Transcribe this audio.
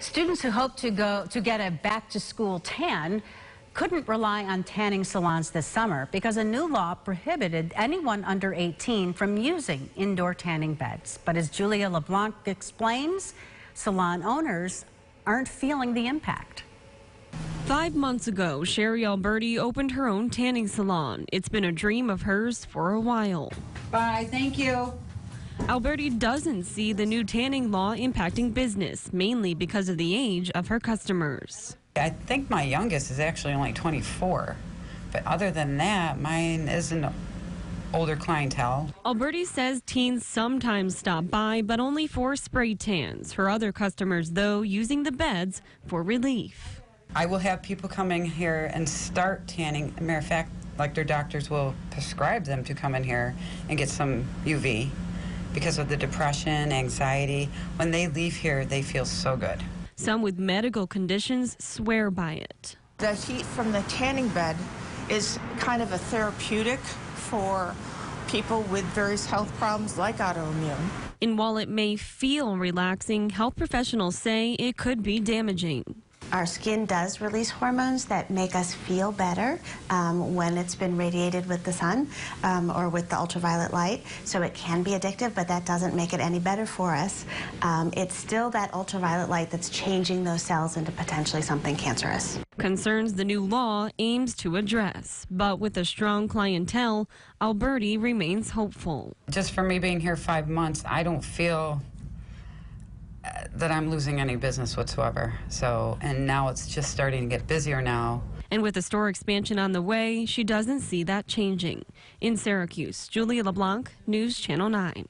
Students who hope to go to get a back to school tan couldn't rely on tanning salons this summer because a new law prohibited anyone under 18 from using indoor tanning beds. But as Julia LeBlanc explains, salon owners aren't feeling the impact. Five months ago, Sherry Alberti opened her own tanning salon. It's been a dream of hers for a while. Bye, thank you. Alberti doesn't see the new tanning law impacting business, mainly because of the age of her customers. I think my youngest is actually only 24, but other than that, mine is an older clientele. Alberti says teens sometimes stop by, but only for spray tans. Her other customers, though, using the beds for relief. I will have people coming here and start tanning. As a matter of fact, like their doctors will prescribe them to come in here and get some UV because of the depression, anxiety. When they leave here, they feel so good. Some with medical conditions swear by it. The heat from the tanning bed is kind of a therapeutic for people with various health problems like autoimmune. And while it may feel relaxing, health professionals say it could be damaging. Our skin does release hormones that make us feel better um, when it's been radiated with the sun um, or with the ultraviolet light. So it can be addictive, but that doesn't make it any better for us. Um, it's still that ultraviolet light that's changing those cells into potentially something cancerous. Concerns the new law aims to address. But with a strong clientele, Alberti remains hopeful. Just for me being here five months, I don't feel that I'm losing any business whatsoever. So, and now it's just starting to get busier now. And with the store expansion on the way, she doesn't see that changing. In Syracuse, Julia LeBlanc, News Channel 9.